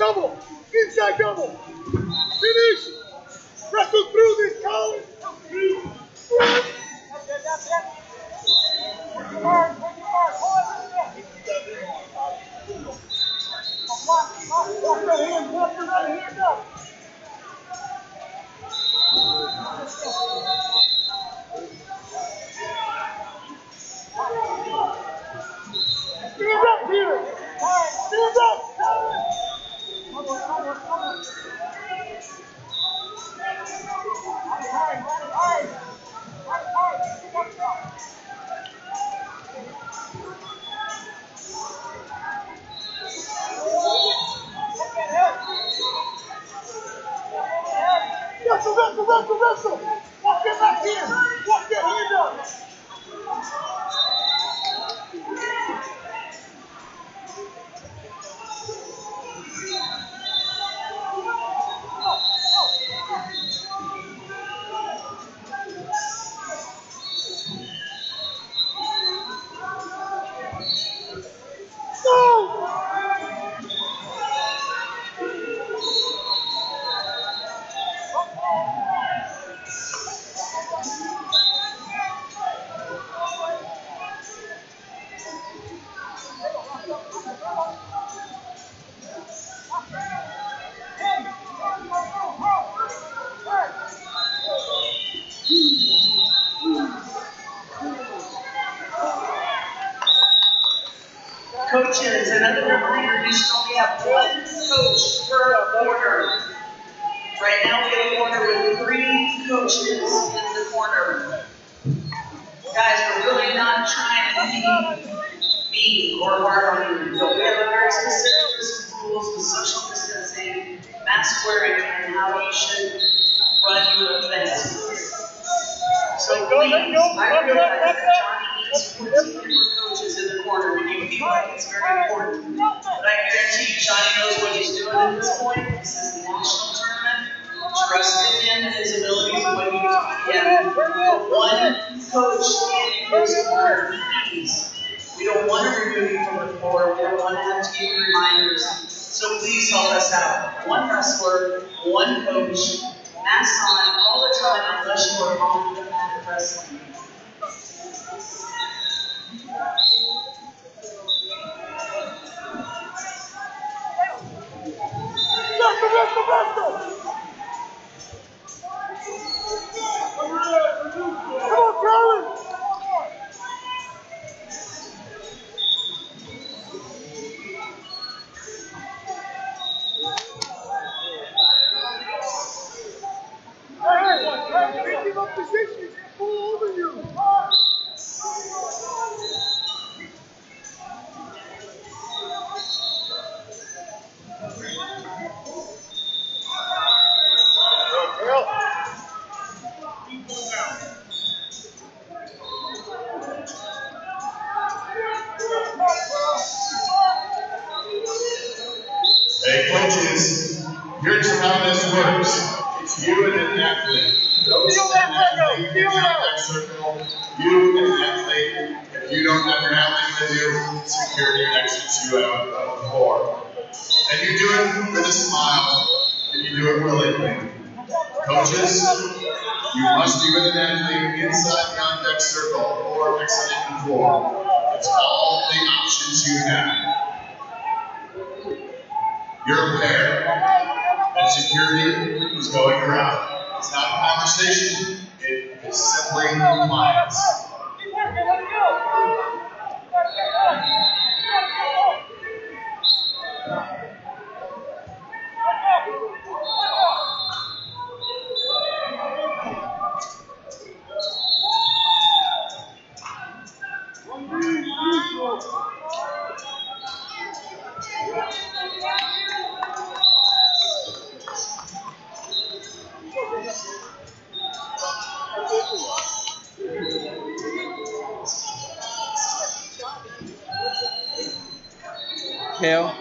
Double. Inside double. Finish. Wrestle through this, Collin. Walk your Wrestle, wrestle, wrestle, wrestle. Walk your back in. Walk Coaches, another reminder, you should only have one coach per corner. Right now, we have a corner with three coaches in the corner. Guys, we're really not trying to be mean or hard on you, but we have a very specific list of rules with social distancing, mask wearing, and how you should run your event. So please, I realize that Johnny needs 14 different coaches in the corner, and you feel like it's very important. But I guarantee you, Johnny knows what he's doing at this point. This is a national tournament. Trust in him and his abilities and what he can. But one coach in his corner, please. We don't want to remove you from the floor. We don't want to have to give you reminders. So please help us out. One wrestler, one coach, masks on all the time unless you are on the mat wrestling. Wrestle, Hey, coaches, here's how this works. It's you and an athlete. Those Feel that, athlete Feel in it out. that circle. You and an athlete. If you don't ever have anything to do, security exits you out of the floor. And you do it with a smile, and you do it willingly. Coaches, you must be with an athlete inside the contact circle or exiting the floor. It's all the options you have. You're a pair, and security is going around. It's not a conversation, it is simply compliance. Raquel.